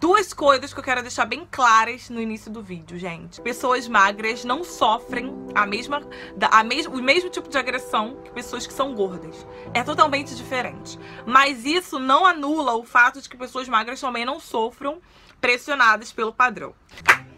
Duas coisas que eu quero deixar bem claras no início do vídeo, gente. Pessoas magras não sofrem a mesma, a mesmo, o mesmo tipo de agressão que pessoas que são gordas. É totalmente diferente. Mas isso não anula o fato de que pessoas magras também não sofram pressionadas pelo padrão.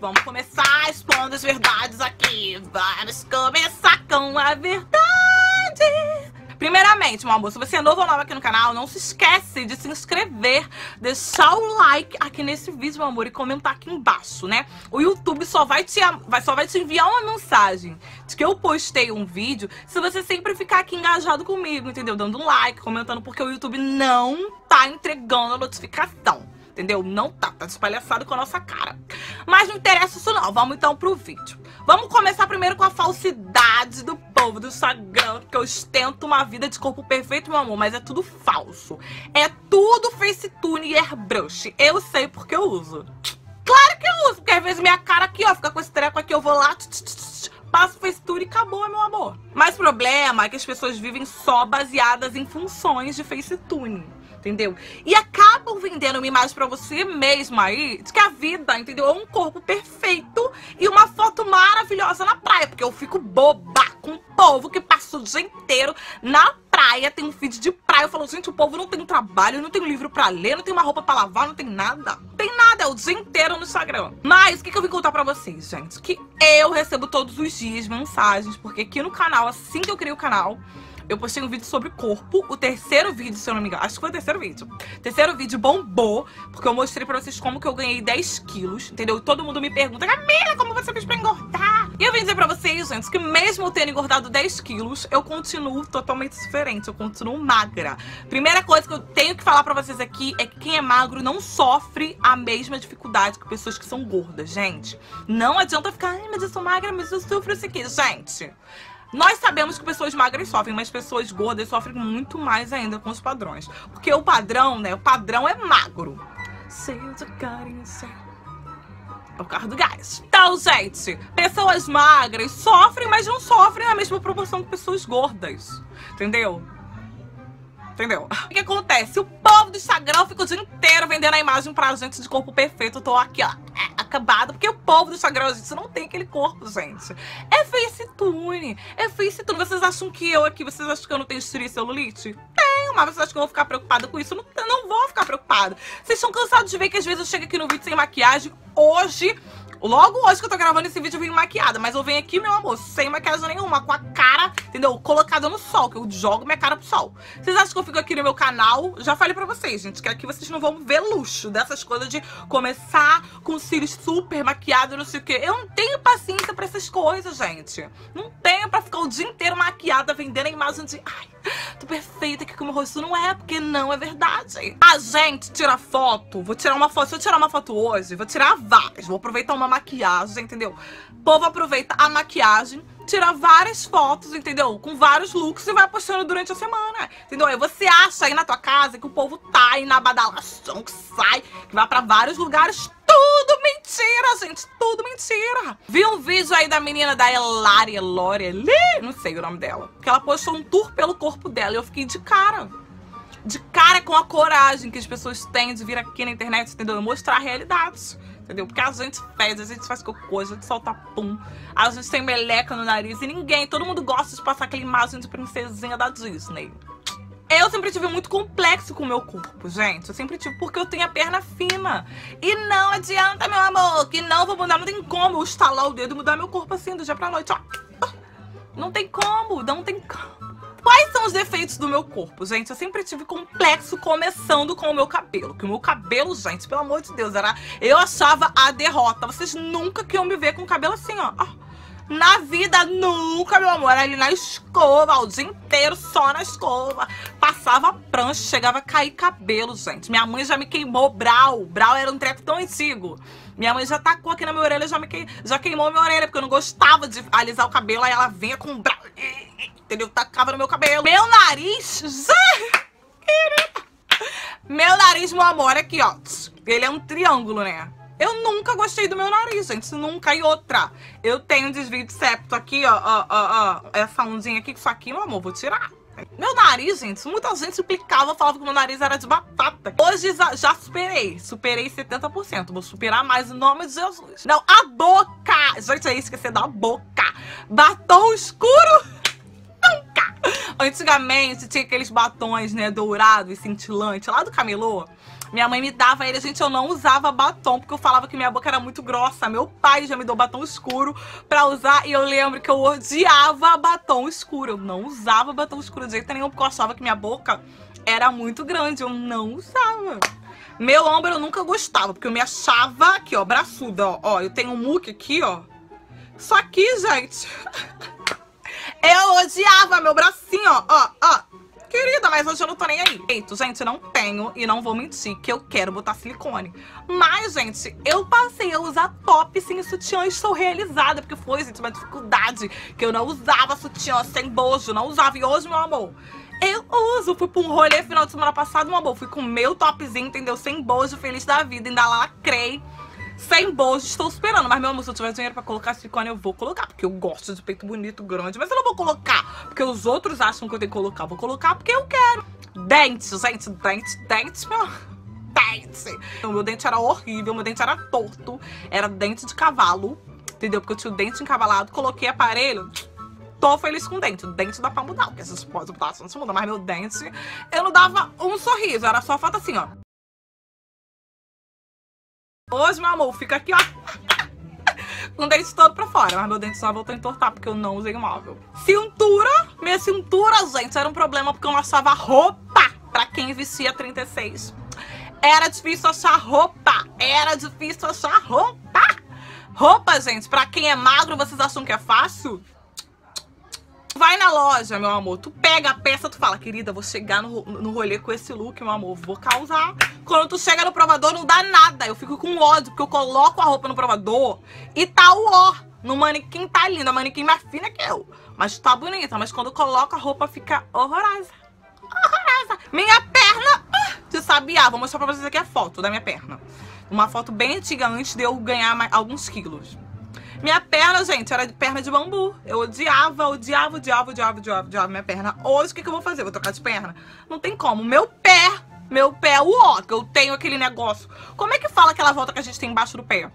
Vamos começar expondo as verdades aqui. Vamos começar com a verdade. Primeiramente, meu amor, se você é novo ou nova aqui no canal, não se esquece de se inscrever, deixar o like aqui nesse vídeo, meu amor, e comentar aqui embaixo, né? O YouTube só vai te, só vai te enviar uma mensagem de que eu postei um vídeo se você sempre ficar aqui engajado comigo, entendeu? Dando um like, comentando, porque o YouTube não tá entregando a notificação entendeu? Não tá, tá despalhaçado com a nossa cara. Mas não interessa isso não, vamos então pro vídeo. Vamos começar primeiro com a falsidade do povo do Instagram, que eu ostento uma vida de corpo perfeito, meu amor, mas é tudo falso. É tudo facetune e airbrush. Eu sei porque eu uso. Claro que eu uso, porque às vezes minha cara aqui, ó, fica com esse treco aqui, eu vou lá, tch, tch, tch, passo facetune e acabou, meu amor. Mas o problema é que as pessoas vivem só baseadas em funções de facetune entendeu? E acabam vendendo uma imagem pra você mesma aí de que a vida, entendeu? É um corpo perfeito e uma foto maravilhosa na praia. Porque eu fico boba com o povo que passa o dia inteiro na praia, tem um feed de praia. Eu falo, gente, o povo não tem trabalho, não tem livro pra ler, não tem uma roupa pra lavar, não tem nada. Não tem nada, é o dia inteiro no Instagram. Mas o que, que eu vim contar pra vocês, gente? Que eu recebo todos os dias mensagens, porque aqui no canal, assim que eu criei o canal, eu postei um vídeo sobre corpo. O terceiro vídeo, se eu não me engano, acho que foi o terceiro vídeo. O terceiro vídeo bombou, porque eu mostrei pra vocês como que eu ganhei 10 quilos, entendeu? Todo mundo me pergunta, Camila, como você fez pra engordar? E eu vim dizer pra vocês, gente, que mesmo tendo engordado 10 quilos, eu continuo totalmente diferente, eu continuo magra. Primeira coisa que eu tenho que falar pra vocês aqui é que quem é magro não sofre a mesma dificuldade que pessoas que são gordas, gente. Não adianta ficar, ai, mas eu sou magra, mas eu sofro isso aqui. Gente, nós sabemos que pessoas magras sofrem, mas pessoas gordas sofrem muito mais ainda com os padrões. Porque o padrão, né? O padrão é magro. É o carro do gás. Então, gente, pessoas magras sofrem, mas não sofrem na mesma proporção que pessoas gordas. Entendeu? Entendeu? O que acontece? O povo do Instagram fica o dia inteiro vendendo a imagem pra gente de corpo perfeito. Eu tô aqui, ó, acabada, porque o povo do Instagram, gente, não tem aquele corpo, gente. É facetune, é facetune. Vocês acham que eu aqui, vocês acham que eu não tenho estria e celulite? Tenho, mas vocês acham que eu vou ficar preocupada com isso? Não, não vou ficar preocupada. Vocês estão cansados de ver que às vezes eu chego aqui no vídeo sem maquiagem. Hoje Logo hoje que eu tô gravando esse vídeo eu vim maquiada, mas eu venho aqui, meu amor, sem maquiagem nenhuma, com a cara, entendeu? Colocada no sol, que eu jogo minha cara pro sol. Vocês acham que eu fico aqui no meu canal? Já falei pra vocês, gente, que aqui vocês não vão ver luxo dessas coisas de começar com cílios super maquiados, não sei o quê. Eu não tenho paciência pra essas coisas, gente. Não tenho pra ficar o dia inteiro maquiada, vendendo a imagem de... Ai, tô perfeita aqui com o meu rosto. Não é, porque não é verdade. A gente tira foto, vou tirar uma foto, se eu tirar uma foto hoje, vou tirar várias, vou aproveitar uma maquiagem, entendeu? O povo aproveita a maquiagem, tira várias fotos, entendeu? Com vários looks e vai postando durante a semana, entendeu? Aí você acha aí na tua casa que o povo tá aí na badalação, que sai, que vai pra vários lugares, tudo mentira, gente, tudo mentira. Vi um vídeo aí da menina da Elari, Elore, não sei o nome dela, que ela postou um tour pelo corpo dela e eu fiquei de cara. De cara com a coragem que as pessoas têm de vir aqui na internet, entendeu? Mostrar a realidade entendeu? Porque a gente fez, a gente faz coisa, a gente solta pum, a gente tem meleca no nariz e ninguém, todo mundo gosta de passar aquela imagem de princesinha da Disney. Eu sempre tive muito complexo com o meu corpo, gente. Eu sempre tive, porque eu tenho a perna fina. E não adianta, meu amor, que não vou mudar. Não tem como eu estalar o dedo e mudar meu corpo assim do dia pra noite, ó. Não tem como, não tem como. Quais são os defeitos do meu corpo, gente? Eu sempre tive complexo começando com o meu cabelo. Que o meu cabelo, gente, pelo amor de Deus, era. Eu achava a derrota. Vocês nunca queriam me ver com o cabelo assim, ó. Na vida, nunca, meu amor. Ali na escova, o dia inteiro só na escova. Passava prancha, chegava a cair cabelo, gente. Minha mãe já me queimou brau. Brau era um treco tão antigo. Minha mãe já tacou aqui na minha orelha, já me que... já queimou minha orelha, porque eu não gostava de alisar o cabelo. Aí ela vinha com brau entendeu? Tacava no meu cabelo. Meu nariz... meu nariz, meu amor, aqui, ó. Ele é um triângulo, né? Eu nunca gostei do meu nariz, gente. Nunca. E outra, eu tenho desvio de septo aqui, ó, ó, ó, ó. Essa ondinha aqui, isso aqui, meu amor, vou tirar. Meu nariz, gente, muita gente implicava, falava que meu nariz era de batata. Hoje já superei, superei 70%. Vou superar mais em nome de Jesus. Não, a boca! Gente, eu esqueci da boca. Batom escuro. Nunca! Antigamente tinha aqueles batons, né, dourados e cintilantes lá do camelô. Minha mãe me dava ele, gente, eu não usava batom, porque eu falava que minha boca era muito grossa. Meu pai já me deu batom escuro pra usar, e eu lembro que eu odiava batom escuro. Eu não usava batom escuro de jeito nenhum, porque eu achava que minha boca era muito grande. Eu não usava. Meu ombro eu nunca gostava, porque eu me achava aqui, ó, braçuda, ó. ó eu tenho um muque aqui, ó. Só aqui, gente. Eu odiava meu bracinho, ó, ó, ó. Querida, mas hoje eu não tô nem aí. Eito, gente, não tenho e não vou mentir que eu quero botar silicone. Mas, gente, eu passei a usar top sem sutiã e estou realizada. Porque foi, gente, uma dificuldade que eu não usava sutiã sem bojo. Não usava. E hoje, meu amor, eu uso. Fui pra um rolê final de semana passado, meu amor. Fui com meu topzinho, entendeu? Sem bojo, feliz da vida. Ainda lacrei sem bojo, estou esperando. Mas, meu amor, se eu tiver dinheiro pra colocar silicone, eu vou colocar. Porque eu gosto de peito bonito, grande. Mas eu não vou colocar porque os outros acham que eu tenho que colocar. Vou colocar porque eu quero. Dentes, gente. Dente, dente, meu... Dente. O meu dente era horrível, meu dente era torto. Era dente de cavalo, entendeu? Porque eu tinha o dente encavalado. Coloquei aparelho tô feliz com o dente. O dente dá pra mudar, porque essas pós não se muda. Mas meu dente, eu não dava um sorriso. Era só foto assim, ó. Hoje, meu amor, fica aqui, ó. com o dente todo pra fora. Mas meu dente só voltou a entortar porque eu não usei o móvel. Cintura. Minha cintura, gente, era um problema porque eu não achava roupa pra quem vestia 36. Era difícil achar roupa. Era difícil achar roupa. Roupa, gente, pra quem é magro, vocês acham que é fácil? Vai na loja, meu amor, tu pega a peça, tu fala, querida, vou chegar no, no rolê com esse look, meu amor, vou causar. Quando tu chega no provador, não dá nada. Eu fico com ódio, porque eu coloco a roupa no provador e tá o ó. No manequim tá linda, a manequim mais fina que eu. Mas tá bonita, mas quando eu coloco a roupa fica horrorosa. Horrorosa. Minha perna de sabiá. Vou mostrar pra vocês aqui a foto da minha perna. Uma foto bem antiga, antes de eu ganhar mais, alguns quilos. Minha perna, gente, era de perna de bambu. Eu odiava, odiava, odiava, odiava, odiava, odiava minha perna. Hoje, o que, que eu vou fazer? Vou trocar de perna? Não tem como. Meu pé, meu pé, o ó, que eu tenho aquele negócio. Como é que fala aquela volta que a gente tem embaixo do pé?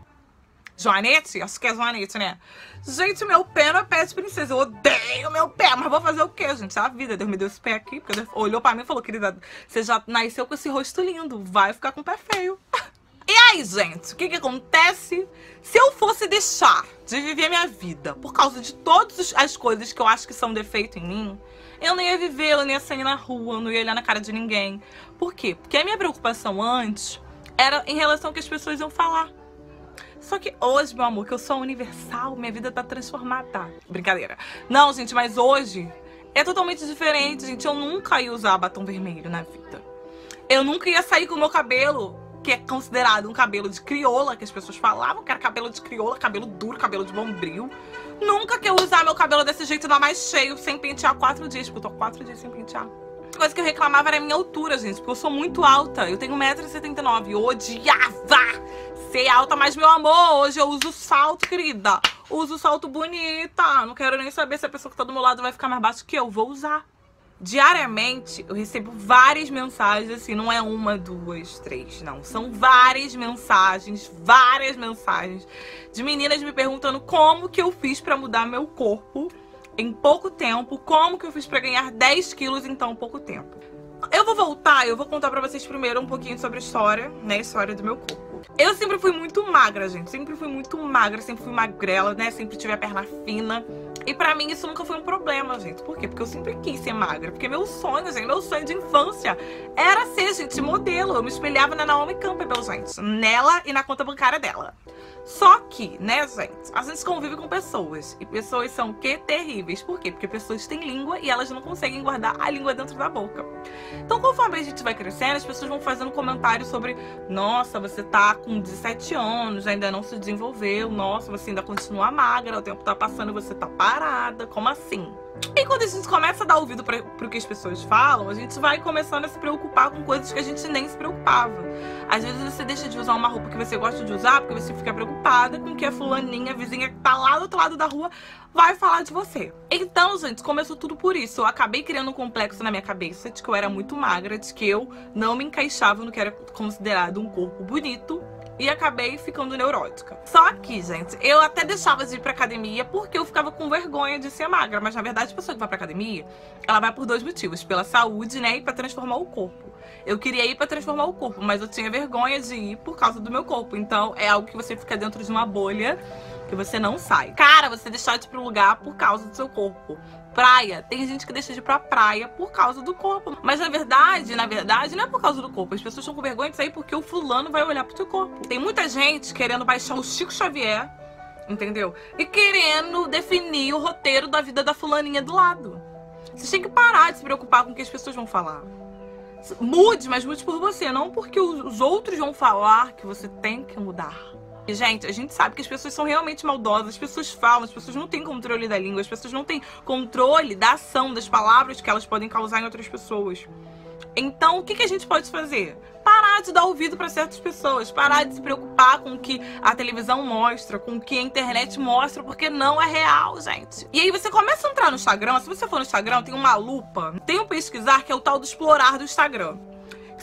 Joanete? Acho que é Joanete, né? Gente, meu pé não é pé de princesa. Eu odeio meu pé. Mas vou fazer o quê, gente? A vida. Deus me deu esse pé aqui. Porque Deus olhou pra mim e falou, querida, você já nasceu com esse rosto lindo. Vai ficar com o pé feio. E aí, gente, o que que acontece? Se eu fosse deixar de viver minha vida por causa de todas as coisas que eu acho que são defeito em mim, eu não ia viver, eu não ia sair na rua, eu não ia olhar na cara de ninguém. Por quê? Porque a minha preocupação antes era em relação ao que as pessoas iam falar. Só que hoje, meu amor, que eu sou universal, minha vida tá transformada. Brincadeira. Não, gente, mas hoje é totalmente diferente, gente. Eu nunca ia usar batom vermelho na vida. Eu nunca ia sair com o meu cabelo que é considerado um cabelo de crioula, que as pessoas falavam que era cabelo de crioula, cabelo duro, cabelo de bombril. Nunca que eu usar meu cabelo desse jeito, ainda mais cheio, sem pentear quatro dias, porque eu tô quatro dias sem pentear. A coisa que eu reclamava era a minha altura, gente, porque eu sou muito alta. Eu tenho 1,79m. Eu odiava ser alta, mas meu amor, hoje eu uso salto, querida. Uso salto bonita. Não quero nem saber se a pessoa que tá do meu lado vai ficar mais baixo que eu. Vou usar. Diariamente eu recebo várias mensagens, assim, não é uma, duas, três, não. São várias mensagens, várias mensagens de meninas me perguntando como que eu fiz pra mudar meu corpo em pouco tempo, como que eu fiz pra ganhar 10 quilos em tão pouco tempo. Eu vou voltar, eu vou contar pra vocês primeiro um pouquinho sobre a história, né, a história do meu corpo. Eu sempre fui muito magra, gente, sempre fui muito magra, sempre fui magrela, né, sempre tive a perna fina. E pra mim isso nunca foi um problema, gente. Por quê? Porque eu sempre quis ser magra. Porque meu sonho, gente, meu sonho de infância era ser, gente, modelo. Eu me espelhava na Naomi Campbell, gente. Nela e na conta bancária dela. Só que, né, gente, a gente convive com pessoas. E pessoas são que terríveis. Por quê? Porque pessoas têm língua e elas não conseguem guardar a língua dentro da boca. Então, conforme a gente vai crescendo, as pessoas vão fazendo comentários sobre: nossa, você tá com 17 anos, ainda não se desenvolveu, nossa, você ainda continua magra, o tempo tá passando e você tá parada. Como assim? E quando a gente começa a dar ouvido para o que as pessoas falam, a gente vai começando a se preocupar com coisas que a gente nem se preocupava. Às vezes você deixa de usar uma roupa que você gosta de usar porque você fica preocupada com que a fulaninha, a vizinha que tá lá do outro lado da rua, vai falar de você. Então, gente, começou tudo por isso. Eu acabei criando um complexo na minha cabeça de que eu era muito magra, de que eu não me encaixava no que era considerado um corpo bonito e acabei ficando neurótica. Só que, gente, eu até deixava de ir pra academia porque eu ficava com vergonha de ser magra. Mas na verdade, a pessoa que vai pra academia, ela vai por dois motivos: pela saúde, né? E pra transformar o corpo. Eu queria ir pra transformar o corpo, mas eu tinha vergonha de ir por causa do meu corpo. Então é algo que você fica dentro de uma bolha que você não sai. Cara, você deixar de ir pro lugar por causa do seu corpo. Praia, tem gente que deixa de ir pra praia por causa do corpo. Mas na verdade, na verdade, não é por causa do corpo. As pessoas estão com vergonha de sair porque o fulano vai olhar pro seu corpo. Tem muita gente querendo baixar o Chico Xavier, entendeu? E querendo definir o roteiro da vida da fulaninha do lado. Você tem que parar de se preocupar com o que as pessoas vão falar. Mude, mas mude por você, não porque os outros vão falar que você tem que mudar. Gente, a gente sabe que as pessoas são realmente maldosas, as pessoas falam, as pessoas não têm controle da língua, as pessoas não têm controle da ação, das palavras que elas podem causar em outras pessoas. Então, o que, que a gente pode fazer? Parar de dar ouvido para certas pessoas, parar de se preocupar com o que a televisão mostra, com o que a internet mostra, porque não é real, gente. E aí você começa a entrar no Instagram, se você for no Instagram, tem uma lupa, tem um pesquisar que é o tal do explorar do Instagram.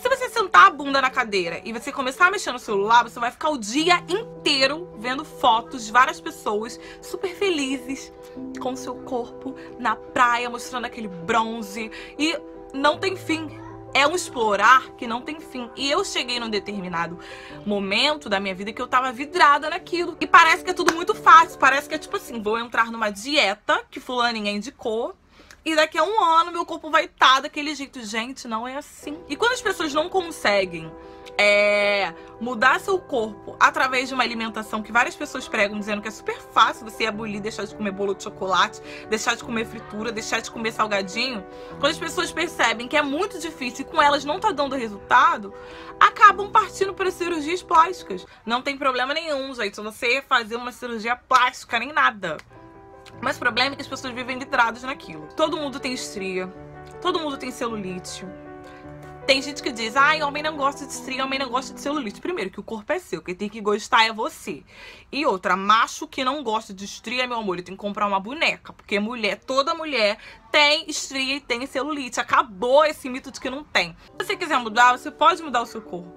Se você sentar a bunda na cadeira e você começar a mexer no celular, você vai ficar o dia inteiro vendo fotos de várias pessoas super felizes com seu corpo na praia, mostrando aquele bronze. E não tem fim. É um explorar que não tem fim. E eu cheguei num determinado momento da minha vida que eu tava vidrada naquilo. E parece que é tudo muito fácil. Parece que é tipo assim: vou entrar numa dieta que Fulaninha indicou e daqui a um ano meu corpo vai estar tá daquele jeito. Gente, não é assim. E quando as pessoas não conseguem é, mudar seu corpo através de uma alimentação que várias pessoas pregam dizendo que é super fácil você abolir, deixar de comer bolo de chocolate, deixar de comer fritura, deixar de comer salgadinho. Quando as pessoas percebem que é muito difícil e com elas não tá dando resultado, acabam partindo para cirurgias plásticas. Não tem problema nenhum, gente, você fazer uma cirurgia plástica nem nada. Mas o problema é que as pessoas vivem litradas naquilo. Todo mundo tem estria, todo mundo tem celulite. Tem gente que diz, ai, homem não gosta de estria, homem não gosta de celulite. Primeiro, que o corpo é seu, quem tem que gostar é você. E outra, macho que não gosta de estria, meu amor, ele tem que comprar uma boneca. Porque mulher, toda mulher tem estria e tem celulite. Acabou esse mito de que não tem. Se você quiser mudar, você pode mudar o seu corpo.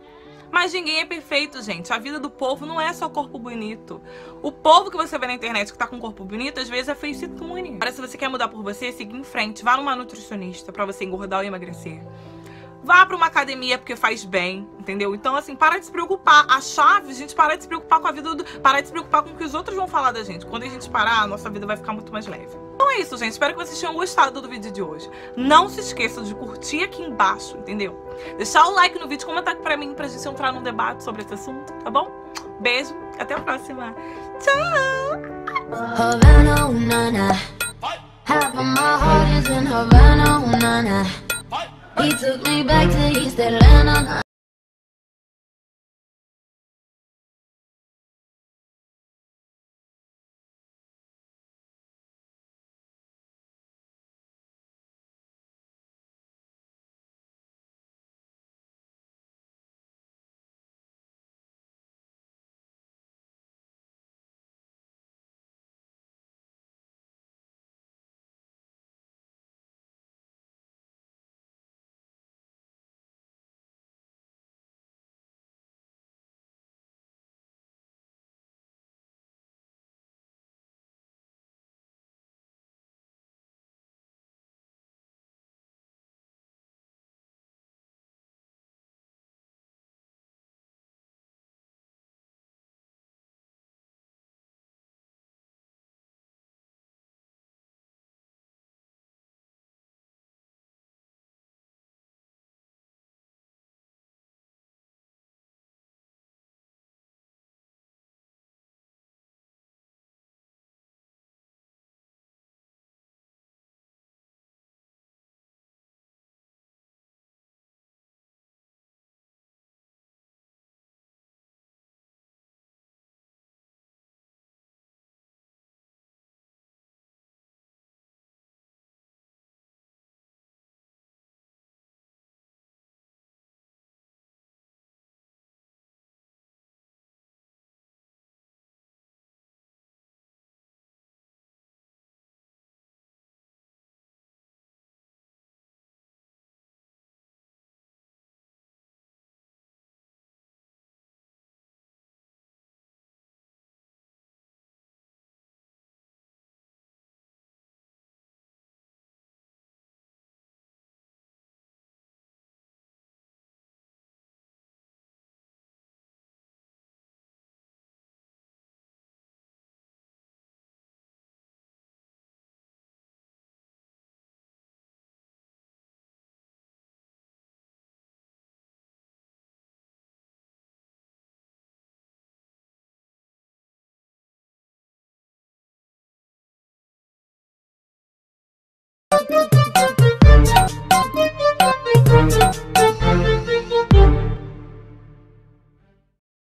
Mas ninguém é perfeito, gente. A vida do povo não é só corpo bonito. O povo que você vê na internet que tá com corpo bonito, às vezes é facetune. Agora, se você quer mudar por você, siga em frente. Vá numa nutricionista para você engordar ou emagrecer. Vá pra uma academia porque faz bem, entendeu? Então, assim, para de se preocupar. A chave, gente, para de se preocupar com a vida do. Para de se preocupar com o que os outros vão falar da gente. Quando a gente parar, a nossa vida vai ficar muito mais leve. Então é isso, gente. Espero que vocês tenham gostado do vídeo de hoje. Não se esqueçam de curtir aqui embaixo, entendeu? Deixar o like no vídeo, comentar aqui pra mim pra gente entrar num debate sobre esse assunto, tá bom? Beijo, até a próxima. Tchau! He took me back to East Atlanta